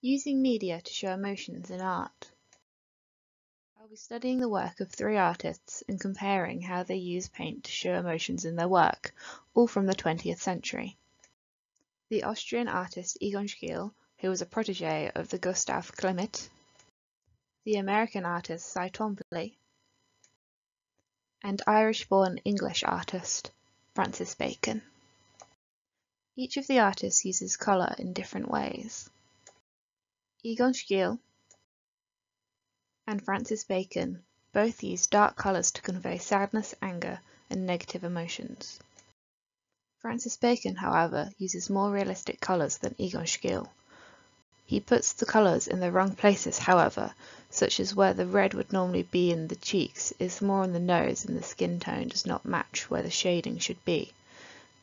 Using media to show emotions in art. I'll be studying the work of three artists and comparing how they use paint to show emotions in their work, all from the 20th century. The Austrian artist Egon Schiele, who was a protege of the Gustav Klimt, the American artist Cy Twombly, and Irish-born English artist Francis Bacon. Each of the artists uses colour in different ways. Egon Schiele and Francis Bacon both use dark colours to convey sadness, anger and negative emotions. Francis Bacon, however, uses more realistic colours than Egon Schiele. He puts the colours in the wrong places, however, such as where the red would normally be in the cheeks is more on the nose and the skin tone does not match where the shading should be,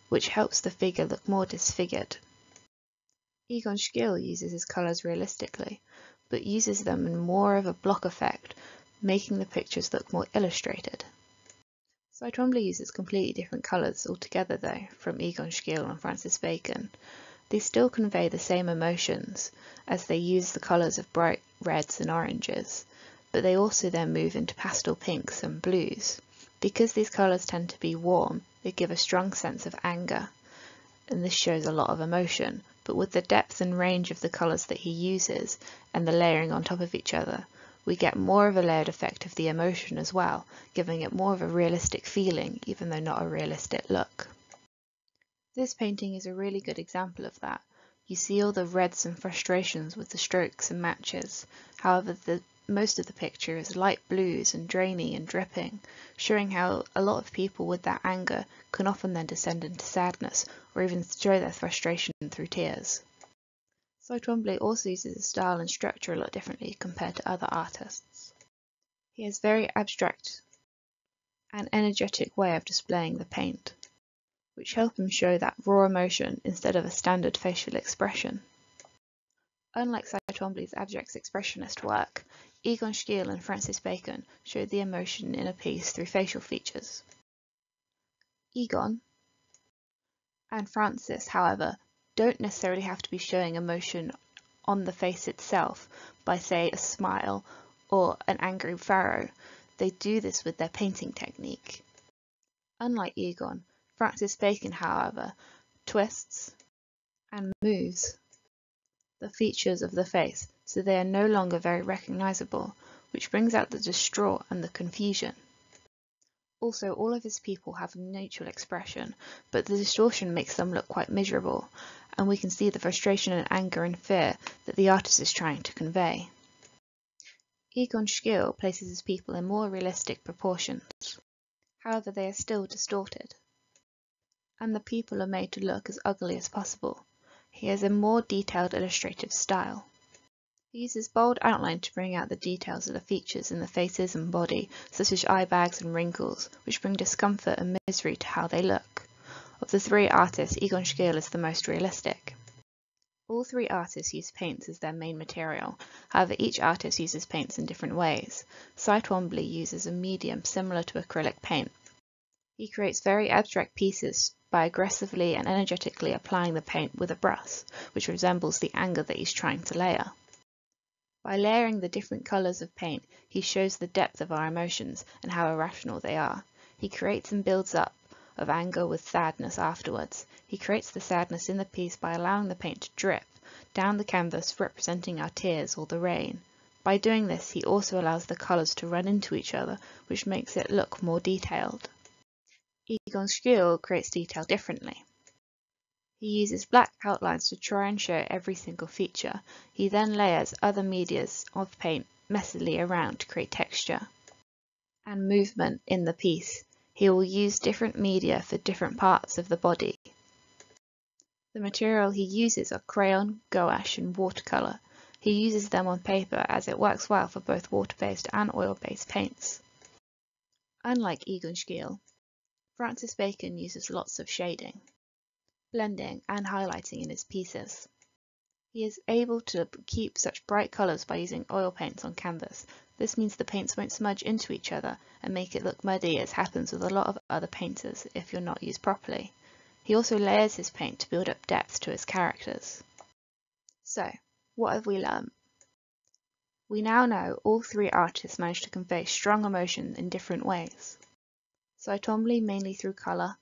which helps the figure look more disfigured. Egon Schiele uses his colours realistically, but uses them in more of a block effect, making the pictures look more illustrated. Cy Twombly uses completely different colours altogether though, from Egon Schiele and Francis Bacon. They still convey the same emotions, as they use the colours of bright reds and oranges, but they also then move into pastel pinks and blues. Because these colours tend to be warm, they give a strong sense of anger, and this shows a lot of emotion, but with the depth and range of the colours that he uses and the layering on top of each other, we get more of a layered effect of the emotion as well, giving it more of a realistic feeling even though not a realistic look. This painting is a really good example of that. You see all the reds and frustrations with the strokes and matches, however the most of the picture is light blues and drainy and dripping, showing how a lot of people with that anger can often then descend into sadness or even show their frustration through tears. Cy Twombly also uses his style and structure a lot differently compared to other artists. He has very abstract and energetic way of displaying the paint, which help him show that raw emotion instead of a standard facial expression. Unlike Cy Twombly's abstract expressionist work, Egon Schiele and Francis Bacon showed the emotion in a piece through facial features. Egon and Francis, however, don't necessarily have to be showing emotion on the face itself by, say, a smile or an angry furrow. They do this with their painting technique. Unlike Egon, Francis Bacon, however, twists and moves the features of the face so they are no longer very recognizable, which brings out the distraught and the confusion. Also, all of his people have a neutral expression, but the distortion makes them look quite miserable, and we can see the frustration and anger and fear that the artist is trying to convey. Egon Schiele places his people in more realistic proportions. However, they are still distorted. And the people are made to look as ugly as possible. He has a more detailed illustrative style. He uses bold outline to bring out the details of the features in the faces and body, such as eye bags and wrinkles, which bring discomfort and misery to how they look. Of the three artists, Egon Schiele is the most realistic. All three artists use paints as their main material, however each artist uses paints in different ways. Cy Twombly uses a medium similar to acrylic paint. He creates very abstract pieces by aggressively and energetically applying the paint with a brush, which resembles the anger that he's trying to layer. By layering the different colours of paint, he shows the depth of our emotions and how irrational they are. He creates and builds up of anger with sadness afterwards. He creates the sadness in the piece by allowing the paint to drip down the canvas representing our tears or the rain. By doing this, he also allows the colours to run into each other, which makes it look more detailed. Egon Schiele creates detail differently. He uses black outlines to try and show every single feature. He then layers other medias of paint messily around to create texture and movement in the piece. He will use different media for different parts of the body. The material he uses are crayon, gouache and watercolour. He uses them on paper as it works well for both water-based and oil-based paints. Unlike Egon Schiele, Francis Bacon uses lots of shading blending and highlighting in his pieces. He is able to keep such bright colours by using oil paints on canvas. This means the paints won't smudge into each other and make it look muddy as happens with a lot of other painters if you're not used properly. He also layers his paint to build up depth to his characters. So, What have we learned? We now know all three artists managed to convey strong emotion in different ways. Twombly mainly through colour,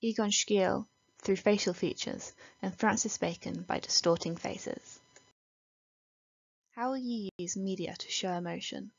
Egon Schiele through facial features, and Francis Bacon by distorting faces. How will you use media to show emotion?